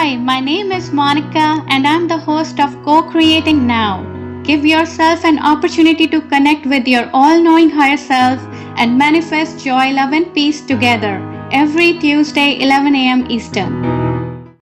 Hi, my name is Monika, and I'm the host of Co Creating Now. Give yourself an opportunity to connect with your all knowing higher self and manifest joy, love, and peace together every Tuesday, 11 a.m. Eastern.